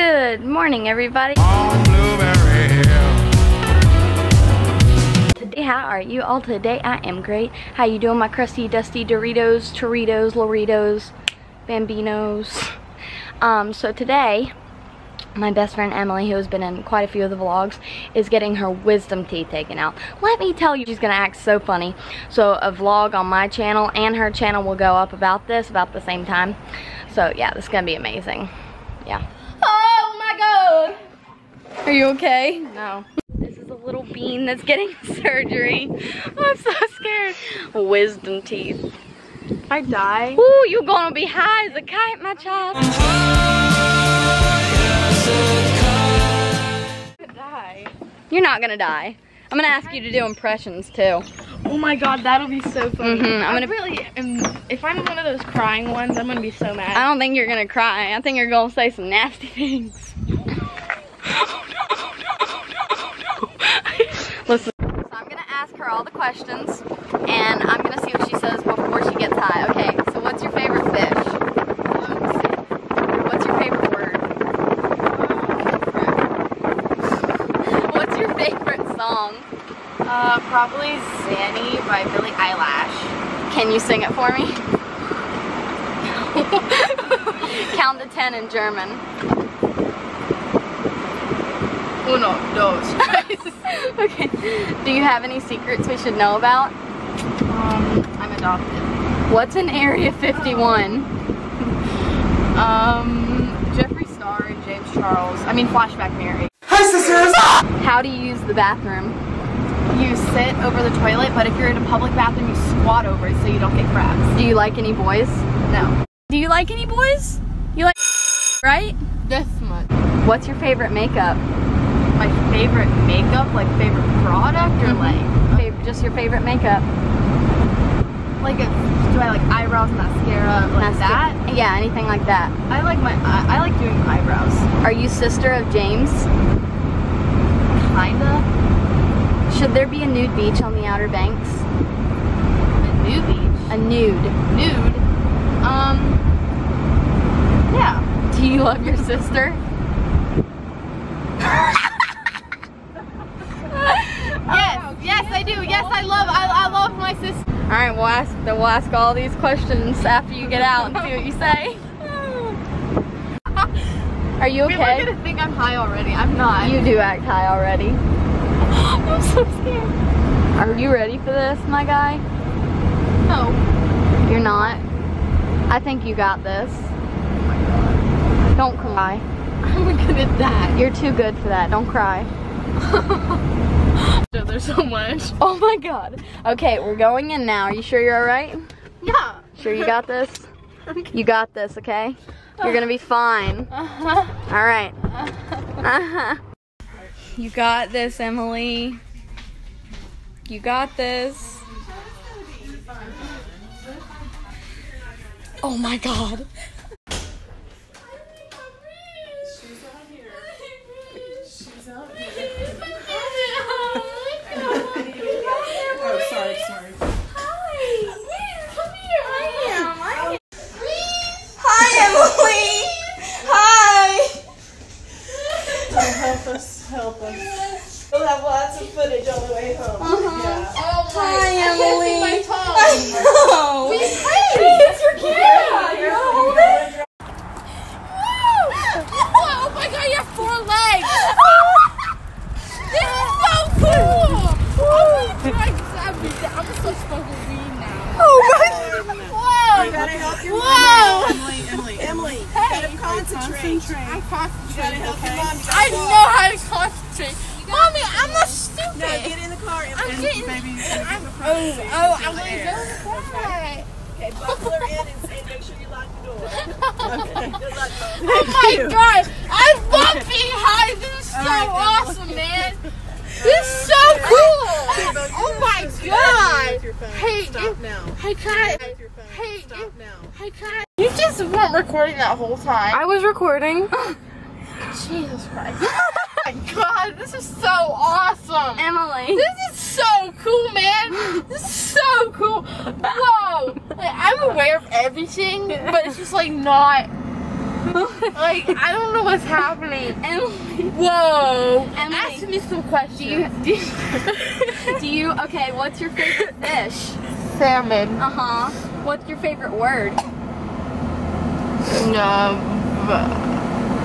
Good morning, everybody. Today, how are you all today? I am great. How you doing, my crusty, dusty Doritos, Toritos, Loritos, Bambinos? Um, so today, my best friend Emily, who has been in quite a few of the vlogs, is getting her wisdom teeth taken out. Let me tell you, she's gonna act so funny. So a vlog on my channel and her channel will go up about this about the same time. So yeah, this is gonna be amazing. Yeah. Oh my god! Are you okay? No. This is a little bean that's getting surgery. Oh, I'm so scared. Wisdom teeth. If I die, Ooh, you're gonna be high as a kite, my child. Die. You're not gonna die. I'm gonna ask you to do impressions too. Oh my god, that'll be so funny. Mhm, I'm I'm gonna- really, am, if I'm one of those crying ones, I'm gonna be so mad. I don't think you're gonna cry. I think you're gonna say some nasty things. Listen. So I'm gonna ask her all the questions, and I'm gonna see what she says before she gets high. Okay. So what's your favorite fish? What's your favorite word? What's your favorite song? Uh, probably Xanny by Billie Eilish. Can you sing it for me? Count to ten in German. Uno, dos. okay. Do you have any secrets we should know about? um, I'm adopted. What's in Area 51? Um, Jeffree Star and James Charles. I mean, Flashback Mary. Hi, sisters! How do you use the bathroom? You sit over the toilet, but if you're in a public bathroom, you squat over it so you don't get crabs. Do you like any boys? No. Do you like any boys? You like right? This much. What's your favorite makeup? My favorite makeup, like favorite product, or Mhm. like, Fav- just your favorite makeup? like a, do I like eyebrows, mascara, like that? Yeah, anything like that. I like my, I, I like doing eyebrows. Are you sister of James? Kinda. Should there be a nude beach on the Outer Banks? A nude beach. A nude. Nude. Um. Yeah. Do you love your sister? Yes. Yes, I do. Yes, I love. I, I love my sister. All right, we'll ask we'll ask all these questions after you get out and see what you say. Are you okay? People are gonna think I'm high already. I'm not. You do act high already. I'm so scared. Are you ready for this, my guy? No. You're not. I think you got this. Don't cry. I'm gonna die. You're too good for that. Don't cry. There's so much. Oh my god. Okay, we're going in now. Are you sure you're alright? Yeah. Sure you got this? You got this, okay? You're gonna be fine. Uh-huh. Alright. Uh-huh. You got this, Emily. You got this. Oh my god. Oh, sorry, sorry. Oh, help us, help us. We'll have lots of footage on the way home. Yeah. Hi, Emily. I know. It's your camera. Oh my god, you have four legs! this is so cool! I'm gonna try because I'm, I'm so supposed to read now. Oh my Whoa! You gotta help your Whoa! mom. Emily, Emily, Emily. you gotta concentrate. I'm You gotta concentrating, help okay? your mom. You gotta I walk. know how to concentrate. Mommy, I'm not stupid. No, get in the car, Emily. I'm getting. baby. I'm, oh, oh, I'm gonna go in the car. Okay, buckle her in and, and make sure you lock the door. Okay. Good luck, Mom. Oh my god! I love being high! This is so awesome, man! Uh, this is so cool! Oh my god! Hey, Stop now. Hey, try it! Your phone. Hey, Stop you- now. Hey, try it! You just weren't recording that whole time. I was recording. Jesus Christ. oh my god, this is so awesome! Emily. This is so cool, man. This is so cool. Whoa. Like, I'm aware of everything, but it's just like not Like, I don't know what's happening. Emily, Whoa. Emily. Ask me some do questions. you, do you, do you, okay, what's your favorite fish? Salmon. Uh-huh. What's your favorite word? No,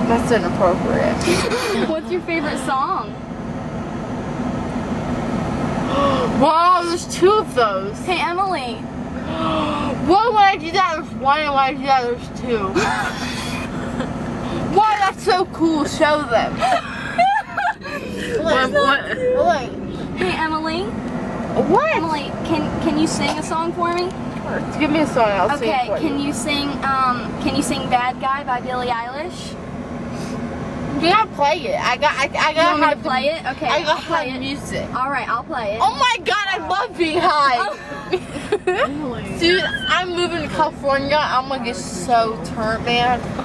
that's inappropriate. What's your favorite song? wow, there's two of those. Hey, Emily. Why would I do that? There's one, and why would I do that? There's two. Why? That's so cool. Show them. Look, look. Hey, Emily. What? Emily, can can you sing a song for me? Give me a song. I'll sing Okay, it can you. you sing um can you sing Bad Guy by Billie Eilish? You gotta play it. I got. I, I You gotta want to play it? Okay, I gotta play have it. music. All right, I'll play it. Oh my god, I love being high. Dude, I'm moving to California. I'm gonna get so turned, man.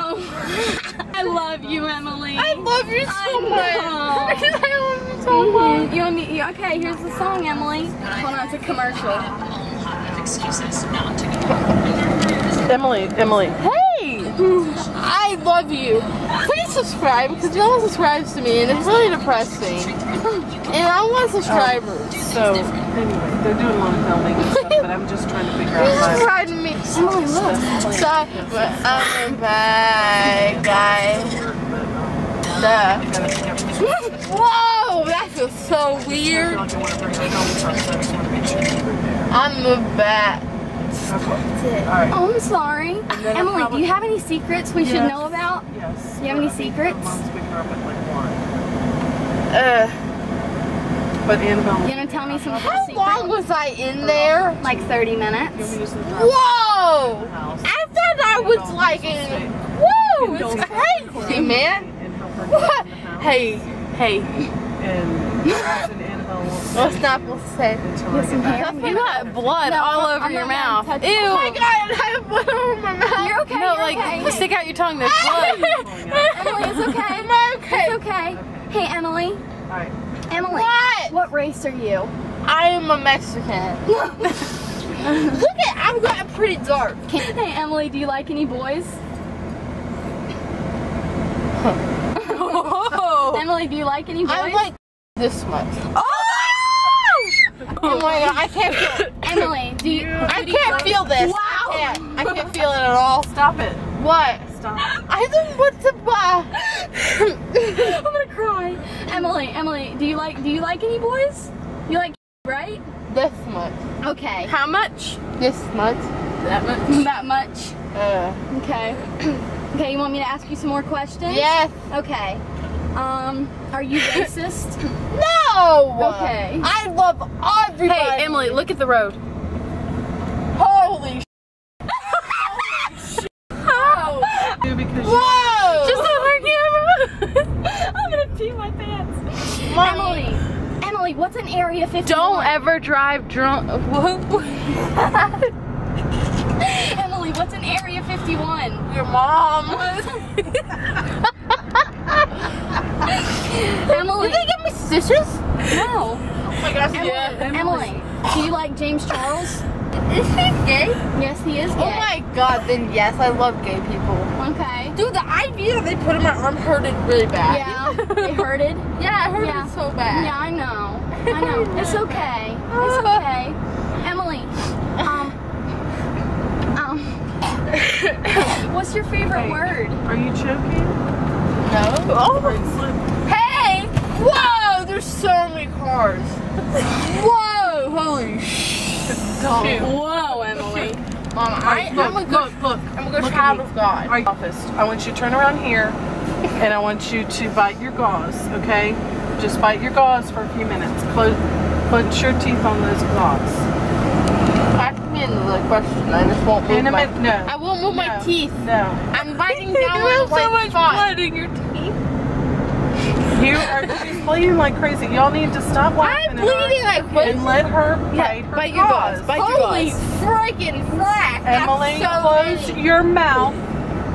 I love you, Emily. I love you so I much. I love you so much. Mhm. You want me? Okay, here's the song, Emily. Hold on, it's a commercial. Emily, Emily. Hey, I love you. Please subscribe because no one subscribes to me, and it's really depressing. And I want subscribers. So, anyway, they're doing a lot of filming and stuff, but I'm just trying to figure Please out my. subscribe to me. Oh, Emily, look. So, but I'm a bad guy. Duh. Whoa, that feels so weird. I'm a bat. Oh, I'm sorry. then I'll Emily, do you have any secrets we should know about? Yes. Do you have any secrets? Mom's picking her up at like one. Uh, But Annabelle. You gonna tell me some how secrets? long was I in there? Like 30 You want me minutes. to sit down? Whoa! I thought I was like in. Whoa, it's crazy, man. And help her What? get in the house. Hey, hey. And Oh, Ross and Annabelle won't What's say not supposed say? until I get back. You got blood No, all I'm over your mouth. touch Ew. Oh my god, I have blood all over my mouth. You're okay. No, you're like, okay. stick out your tongue, there's blood. Emily, it's okay. Am I okay? It's okay. Hey, Emily. Alright. Emily. What? What race are you? I am a Mexican. Look at, I'm going pretty dark. Can- hey, Emily, do you like any boys? Oh, Emily, do you like any boys? I'm like this much. Oh! Oh my god, I can't feel Emily, do you? I do can't like- feel this. Wow. I can't. I can't feel it at all. Stop it. What? Stop. I don't want to buy. I'm gonna cry. Emily, Emily, do you like? Do you like any boys? You like, right? this much. Okay. How much? This much. That much. That much. Uh, Okay. okay. You want me to ask you some more questions? yes. Okay. Um, are you racist? No. Okay. I love everybody. Hey, Emily, look at the road. Holy. Because you Whoa. Just on our camera. I'm gonna pee my pants. Emily, Emily, what's an Area 51? Don't ever drive drunk. Emily, what's an Area 51? Your mom. Emily, Did they give me stitches? no. Oh my gosh. Emily, Emily, do you like James Charles? Is he gay? Yes, he is gay. Oh my god, then yes, I love gay people. Okay. Dude, the IV that they put in my arm hurted really bad. Yeah, it hurted. Yeah, it hurted Yeah. so bad. Yeah, I know. I know. It's okay. It's okay. Emily, um, um, what's your favorite word? Are you choking? No. Oh. Are you slipping? Hey! Whoa! There's so many cars. Whoa! Holy shit. Whoa, Emily. Mom, I, look, I'm a good, look, look. I'm a good child of God. You office? I want you to turn around here, and I want you to bite your gauze. Okay? Just bite your gauze for a few minutes. Close, clench your teeth on those gauze. Ask me another question. I just won't move In a my. minute, no. I won't move my No. teeth. No. I'm biting down on my much blood in your teeth. You are she's bleeding like crazy. Y'all need to stop laughing I'm bleeding like crazy. and let her bite her bite your gauze. gauze. Bite your Holy freaking frack! Emily, so close many. your mouth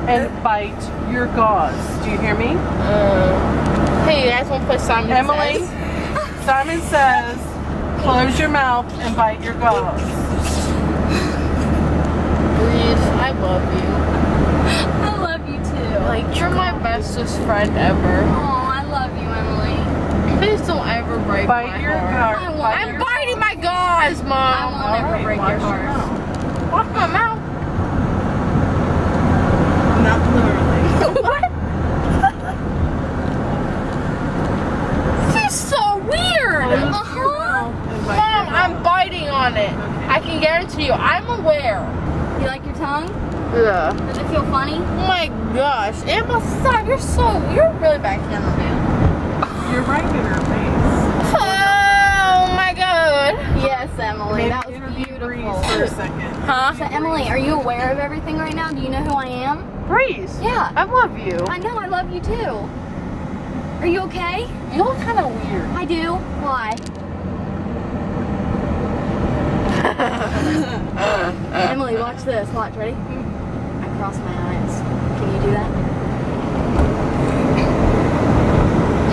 and bite your gauze. Do you hear me? Uh, hey, you guys want to play Simon Emily, Says? Simon says, close your mouth and bite your gauze. Please, I love you. I love you too. Like, you're my bestest friend ever. Oh, I love you, Emily. Please don't ever break my your heart. heart. I bite I'm biting my gauze, I mom. won't ever break your heart. Watch my mouth. Not literally. what? This is so weird. Close your Uh-huh. mouth and bite Mom, your I'm gums. biting on it. I can guarantee you, I'm aware. You like your tongue? Yeah. Does it feel funny? Oh my gosh, Emma, stop! You're so you're really back down the man. You're right in her face. Oh my god. Yes, Emily. Maybe that was interview beautiful. Breeze for a second. Huh? So, Emily, are you aware of everything right now? Do you know who I am? Breeze. Yeah. I love you. I know, I love you too. Are you okay? You look kind of weird. I do. Why? Emily, watch this. Watch. Ready? I cross my eyes. Can you do that?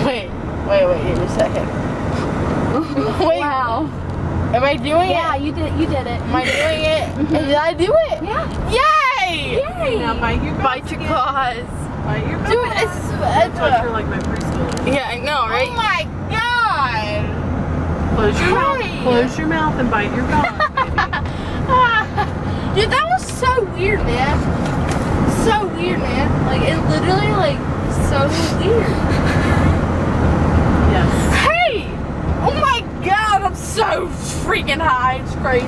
Wait, wait, wait, give me a second. Wait, Wow. am I doing Yeah, it? Yeah, you did. You did it. Am I doing it? And mm-hmm. Did I do it? Yeah. Yay! Yay. Now bite your gums Bite your claws. Your Dude, it's, it's her like my preschool. yeah, I know, right? Oh my god! Close your Hey. mouth. Close your mouth and bite your baby. Dude, that was so weird, man. So weird, man. Like, it literally, like, so weird. Yes. Hey! Oh my god, I'm so freaking high. It's crazy.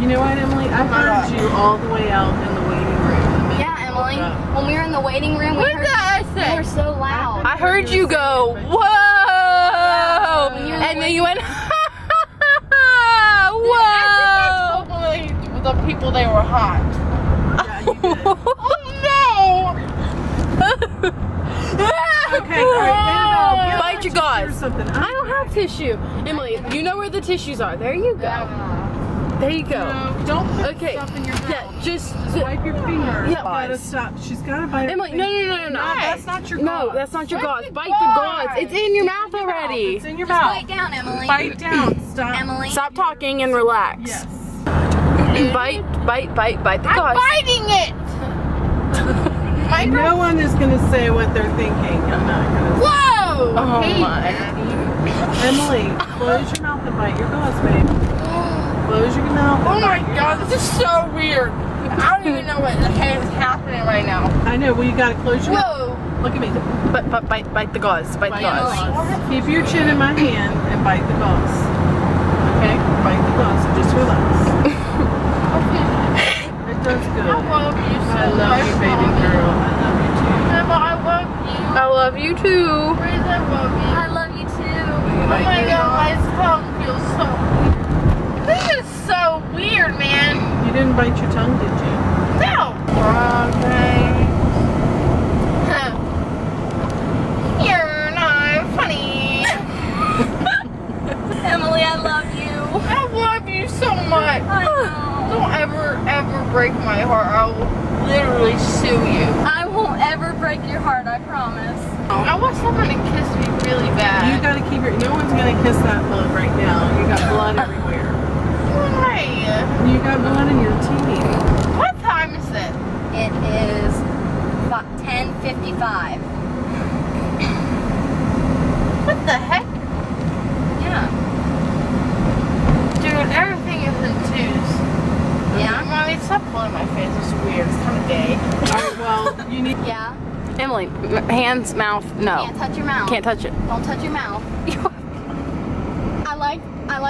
You know what, Emily? I heard you all the way out in the. The minute Yeah, you woke Emily. When we were in the waiting room, we heard you were so loud. I heard you go, whoa! You're And then you went, whoa! I think I told the people they were hot. Yeah, you did. oh no! Okay, right, uh, Bite your gauze. I don't have tissue. Emily, you know where the tissues are. There you go. There you go. No, don't put Okay. stuff in your mouth. Yeah, just. Just wipe your finger. Yeah. You gotta stop. She's gotta bite her Emily, no, no, no, no, no. No, that's not your No, that's not your Wipe gauze. Bite the gauze. gauze. It's in your mouth already. It's in your Just mouth. bite down, Emily. Bite down. Stop. Emily. Stop talking and relax. Yes. Bite, bite, bite, bite the gauze. biting it! No one is gonna say what they're thinking. I'm not gonna. Whoa! Oh Hey, my. Emily, close your mouth and bite your gauze, babe. Close your mouth. Oh my god, this is so weird. I don't even know what the heck is happening right now. I know. Well, you gotta close your mouth. Whoa! Look at me. But, but bite, bite the gauze. Bite the Bite the gauze. gauze. Keep your chin in my hand and bite the gauze. Okay? Bite the gauze. and Just relax. It does good. I love you so I love much, you, baby girl. I love you too. Emma, I love you. I love you too. Please, I love you. I love you too. Oh my god, my tongue feels so weird. This is so weird, man. You didn't bite your tongue, did you? No. Okay. You're not funny. Emily, I love you. I love you so much. I know. Don't ever, ever break my heart. I will literally sue you. I won't ever break your heart, I promise. I want someone to kiss me really bad. You gotta keep your. No one's gonna kiss that blood right now. You got blood everywhere. Why? You got blood in your teeth. What time is it? It is about 10.55. What the heck? Yeah. Dude, everything is in twos. Yeah? Mommy, stop pulling my face. It's weird. It's kind of gay. Alright, well, you need. Yeah. Emily, hands, mouth, no. Can't touch your mouth. Can't touch it. Don't touch your mouth.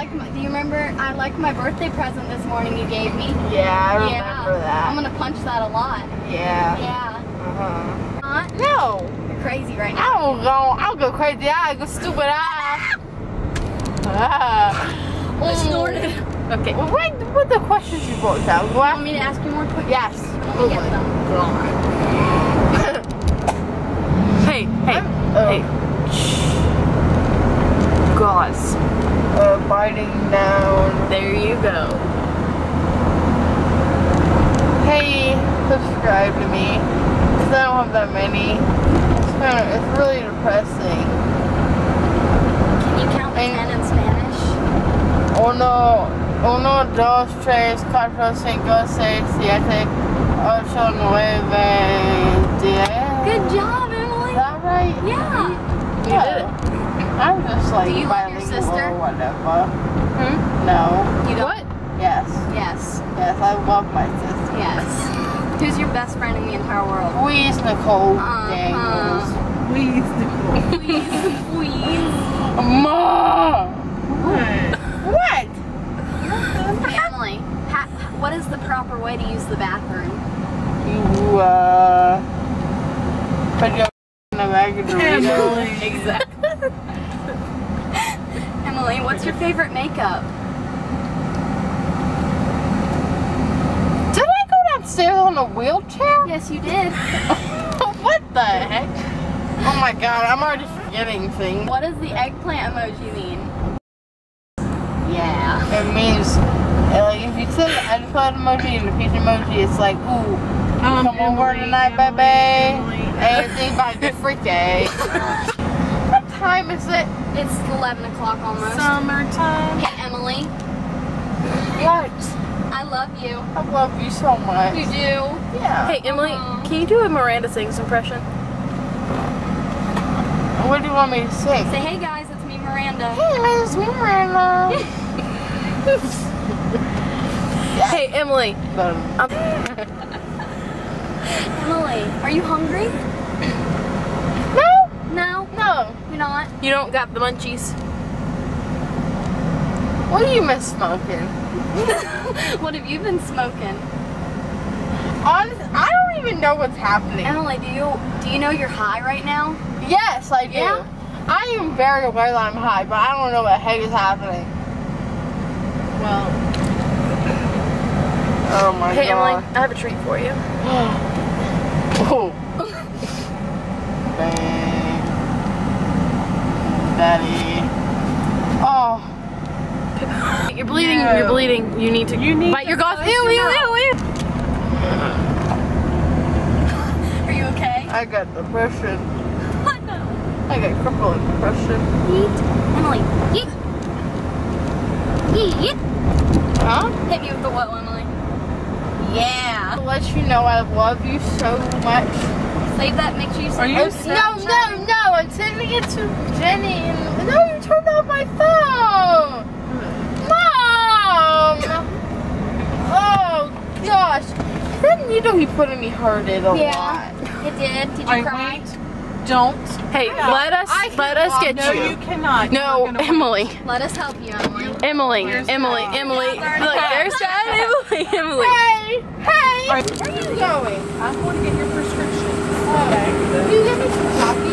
Like, my, do you remember, I like my birthday present this morning you gave me? Yeah, I remember yeah. that. I'm gonna punch that a lot. Yeah. Yeah. Uh-huh. Not? No. You're crazy right now. I will go. I'll go crazy. I go stupid. Ah. ah. I snorted. Okay. Well, what, what the questions you wrote down? Want me to ask you more questions? Yes. Me get them. Hey, hey, Oh. hey. Shh. Uh, biting down. There you go. Hey, subscribe to me. Cause I don't have that many. It's kind of, it's really depressing. Can you count And- 10 in Spanish? Uno, uno, dos, tres, cuatro, cinco, seis, siete, Ocho nueve diez. Good job, Emily. Is that right? Yeah. You Yeah. I'm just like Do you love your bilingual sister? or whatever. Hmm? No. You don't? What? Yes. Yes. Yes, I love my sister. Yes. Who's your best friend in the entire world? Please, Nicole Uh-huh. Daniels. Please, Nicole. Please, please. Mom! What? what? Emily, ha- what is the proper way to use the bathroom? You, uh... Put your in a bag of Exactly. Emily, what's your favorite makeup? Did I go downstairs on a wheelchair? Yes, you did. what the heck? Oh my god, I'm already forgetting things. What does the eggplant emoji mean? Yeah. It means, uh, like, if you send an eggplant emoji and a peach emoji, it's like, ooh, Um, come over Emily, tonight, Emily, baby. Emily. And think about the freaky. what time is it? It's 11 o'clock almost. Summertime. Hey, Emily, What? I love you. I love you so much. You do? Yeah. Hey, Emily, Aw. can you do a Miranda Sings impression? What do you want me to sing? Say, hey guys, it's me, Miranda. Hey, Miss Miranda. Hey, Emily. Um, Emily, are you hungry? no, No, no. Not. You don't got the munchies? What do you miss smoking? what have you been smoking? Honest, I don't even know what's happening. Emily, do you do you know you're high right now? Yes, I do. Yeah? I am very aware that I'm high, but I don't know what the heck is happening. Well, Oh my god. hey, Emily. I have a treat for you. Oh. Bang. Daddy. Oh. You're bleeding. No. You're bleeding. You need to. You need bite your gauze. Ew, ew, ew, ew. Are you okay? I got depression. What no? I got crippling depression. Eat. Emily, eat. Eat. Huh? Hit me with the what, Emily? Yeah. To let you know I love you so much. Save that. Make sure you Are you Oh, no, no, no! I'm sending it to Jenny. And, no, you turned off my phone. Mom. Oh gosh. That needle he put in me hurted a Yeah. lot. It did. Did you I cry? wait. Don't. Hey, let us I let us get No, you. No, you cannot. No, Emily. Let us help you, Emily. Emily. Here's Emily. Dad. Emily. Look, Dad. there's Dad. Emily. Emily. Hey, hey, Alright. where are you going? I want to get your prescription. Can you give me some copies, Emily?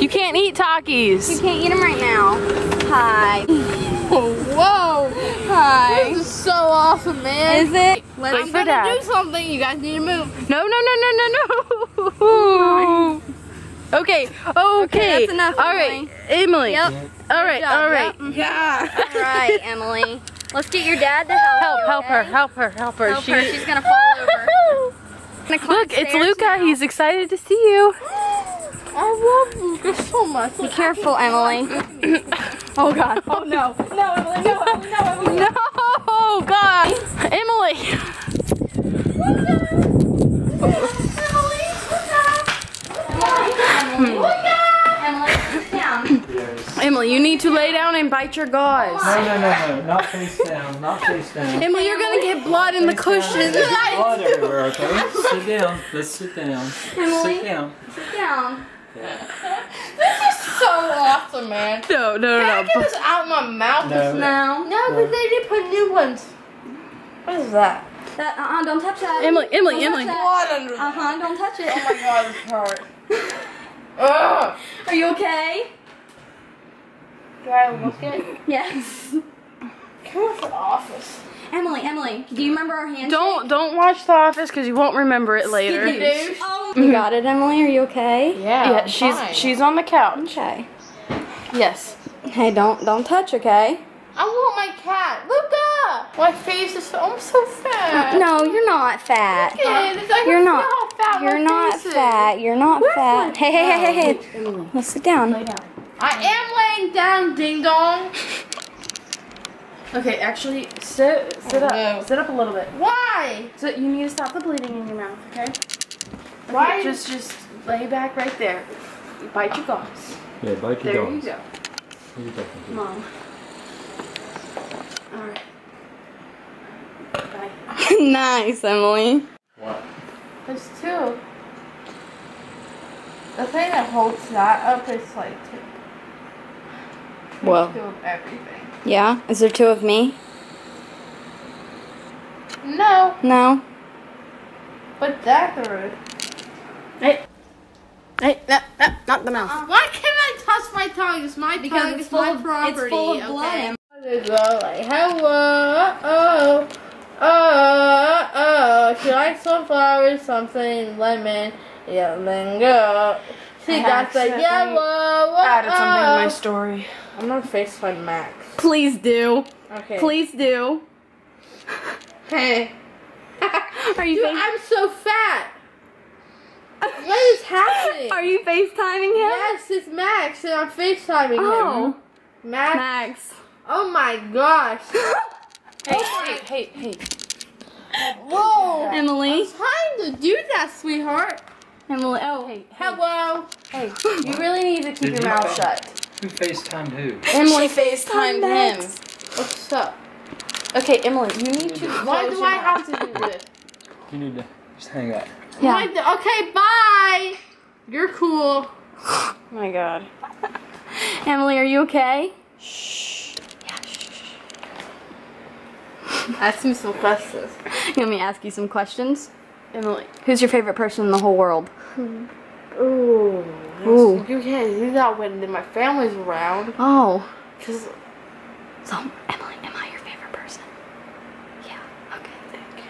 You can't eat You can't eat them right now. Hi. Whoa, Hi. this is so awesome, man. Is it? Let Wait us Gonna Dad. do something. You guys need to move. No, no, no, no, no, no. Okay. Okay. that's enough, All right, Emily. Yep. All right. job, All right. Yeah. All right, Emily. Let's get your dad to help. Help! you, Help her! Help her! Help her! Help she... her. She's gonna fall over. Gonna Look, it's Luca. now. He's excited to see you. I love Lucas so much. Be careful, Emily. Oh God! Oh no! No, Emily! No, Emily! No, Emily! No! Oh God! Emily! Emily, sit down. Emily, you need to lay down and bite your gauze. No, no, no, no, not face down, not face down. Emily, you're gonna get blood in the cushions. There's blood everywhere, okay? Sit down, let's sit down. Emily. Sit down. Sit down. So awesome, man. No, no, Can I no, get no. this out my mouth? No. No. No, but they did put new ones. What is that? That, uh-uh, don't touch that. Emily, Emily, Don't Emily. touch Blood under. Uh-huh, don't touch it. Oh my god, this hurt. Ugh. Are you okay? Do I look it? Yes. Come on to the office. Emily, Emily, do you remember our handshake? Don't don't watch The Office because you won't remember it later. Oh, you got it, Emily. Are you okay? Yeah, Yeah, she's fine. she's on the couch. Okay. Yes. Hey, don't don't touch, okay? I want my cat. Look up. My face is so, I'm so fat. No, you're not fat. Look at it. Like You're not. how fat You're my not face is. fat. You're not fat. Hey, hey, hey, hey, hey. Let's sit down. I am laying down, ding dong. Okay, actually, sit sit up. Oh, no. Sit up a little bit. Why? So you need to stop the bleeding in your mouth, okay? Why? Just just lay back right there. Bite your gums. Yeah, bite your There gums. you go. Who you talking to? Mom. Alright. Bye. nice, Emily. What? There's two. The thing that holds that up is like two. Whoa. Two of everything. Yeah? Is there two of me? No, No. but that there is. Hey. Hey, no, no, not the uh, mouth. Why can't I touch my tongue? It's my Because tongue. it's It's, my of- it's property. full of blood, okay? Em. They go like, hello, oh, oh, oh. She likes sunflowers, something lemon, yeah, go. She I got the yellow. Added something to my story. I'm gonna FaceTime Max. Please do. Okay. Please do. Hey. Are you Dude, I'm so fat. What is happening? Are you FaceTiming him? Yes, it's Max, and I'm FaceTiming Oh. him. Max. Max. Oh my gosh. Hey, oh hey, hey, hey. Whoa. Emily. Trying to do that, sweetheart. Emily. Oh, hey. Hello. Hey, you really need to keep Did your you mouth fa- shut. Who FaceTimed who? Emily FaceTimed him. What's up? Okay, Emily, you need to. Why do I have to do this? You need to just hang up. Why Yeah. do- okay, bye. You're cool. Oh my god. Emily, are you okay? Shh. Yeah, shh. Ask me some questions. You want me to ask you some questions? Emily, who's your favorite person in the whole world? Ooh. Ooh. You can't do that when my family's around. Oh. Cause So, Emily, am I your favorite person? Yeah. Okay.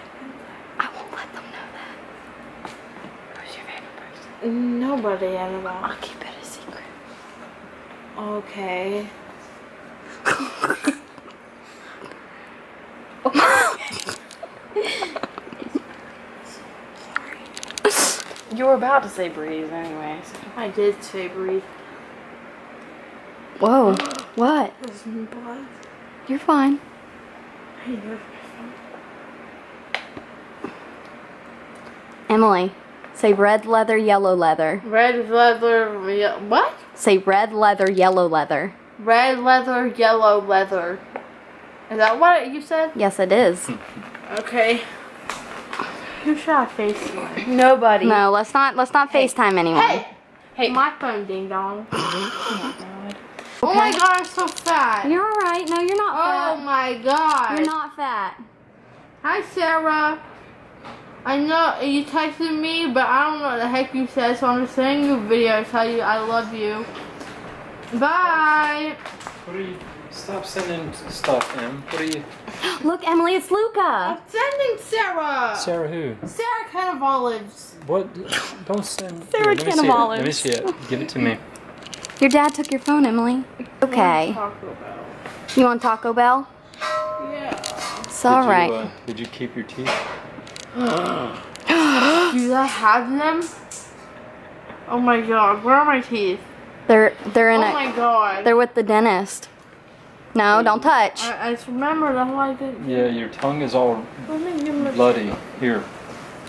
I won't let them know that. Who's your favorite person? nobody, Annabelle. I'll keep it a secret. Okay. You were about to say breeze, anyways. I did say breathe. Whoa. What? There's blood. You're fine. Hey, you're- Emily, say red leather, yellow leather. Red leather. ye- What? Say red leather, yellow leather. Red leather, yellow leather. Is that what you said? Yes, it is. Okay. Who should I FaceTime? Nobody. No, let's not let's not FaceTime anyone. Hey! Hey, my phone ding dong. Oh my god, Oh I'm so fat. You're all right. No, you're not Oh fat. my god. You're not fat. Hi, Sarah. I know you texted me, but I don't know what the heck you said, so I'm just sending you a video to tell you I love you. Bye. What are you? Stop sending stuff, Em. What are you? Look, Emily, it's Luca. I'm sending Sarah. Sarah who? Sarah kind of olives. What? Don't send. Sarah Here, let me Can see of it. Let me see it. Give it to me. Your dad took your phone, Emily. Okay. Taco Bell. You want Taco Bell? Yeah. It's Did all you, uh, did you keep your teeth? Do I have them? Oh my god, where are my teeth? They're they're in Oh a my god. they're with the dentist. No, don't touch. I, I just remember that's why I didn't. Yeah, your tongue is all Let me give me bloody. Here.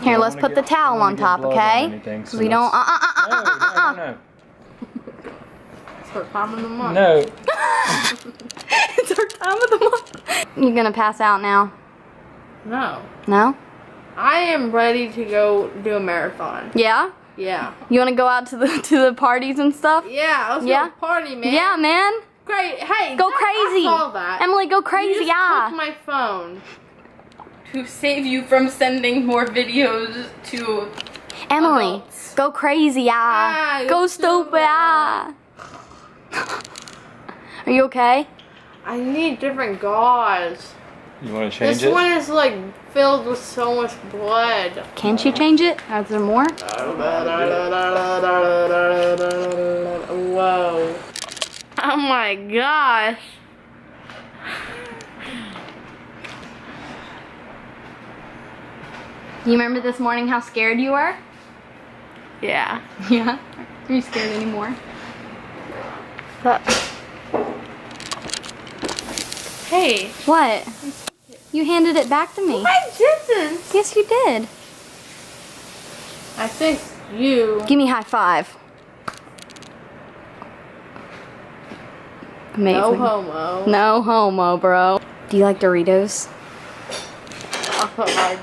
Here, let's put the get- I towel on top, okay? anything, 'Cause so we don't. Uh let's- uh uh uh uh uh uh. No, no, for time of the month. no. No. it's our time of the month. You're gonna pass out now? No. No? I am ready to go do a marathon. Yeah? Yeah. You wanna go out to the to the parties and stuff? Yeah, let's Yeah? go party, man. Yeah, man. Great. Hey, Go that- crazy. I saw that. Emily, go You crazy, just yeah. took my phone. To save you from sending more videos to Emily, adults. go crazy, yeah. Ah, go stupid, yeah. Are you okay? I need different gauze. You want to change This it? one is like filled with so much blood. Can't you change it? Is there more? Whoa. Oh my gosh. You remember this morning how scared you were? Yeah. Yeah. Are you scared anymore? Hey. What? You handed it back to me. I didn't. Yes, you did. I think you. Give me high five. Amazing. No homo. No homo, bro. Do you like Doritos? I-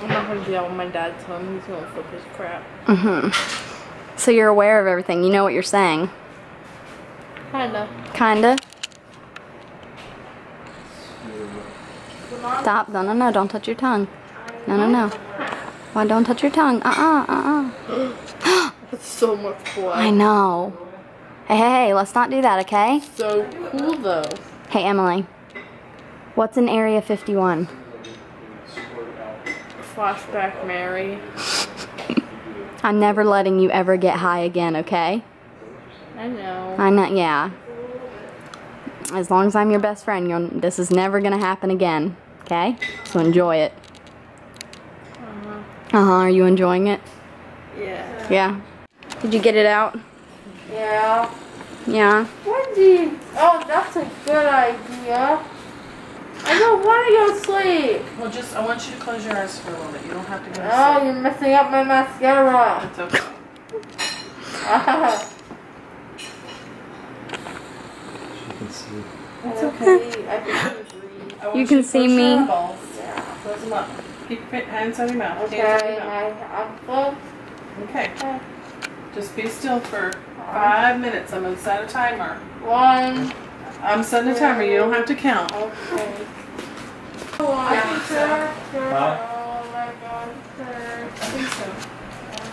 I'm not gonna do that when my dad's home. He's gonna flip his crap. Mm-hmm. So you're aware of everything. You know what you're saying. Kinda. Kinda. Stop. No, no, no. Don't touch your tongue. No, no, no. Why don't touch your tongue? Uh-uh, uh-uh. That's so much blood. I know. Hey, hey, hey, let's not do that, okay? So cool though. Hey, Emily. What's in Area 51? Flashback Mary. I'm never letting you ever get high again, okay? I know. I know, yeah. As long as I'm your best friend, you're, this is never gonna happen again, okay? So enjoy it. Uh-huh. Uh huh. Are you enjoying it? Yeah. Yeah. Did you get it out? Yeah. Yeah. Wendy. Oh, that's a good idea. I don't want to go to sleep. Well, just I want you to close your eyes for a little bit. You don't have to go to sleep. Oh, sleep. you're messing up my mascara. It's okay. You can see. it's okay. I can breathe. I want You can to see your me. eyeballs. Yeah, close them up. Keep your hands on your mouth. Okay, Hands on your mouth. I, I'm full. Okay. Just be still for five minutes. I'm gonna set a timer. One. I'm setting a timer. You don't have to count. Okay. One. Sure, sure. Huh? Oh my God. I think so.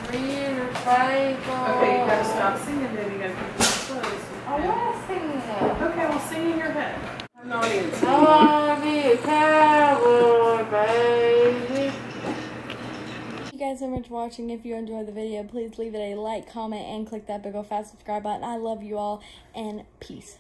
Read the Bible. Okay, you gotta stop singing. Then you gotta keep your eyes closed. I want to sing it. Okay, well, sing in your head. I'm an audience. I want to be a cowboy, baby. Thank you guys so much for watching. If you enjoyed the video, please leave it a like, comment, and click that big old fat subscribe button. I love you all, and peace.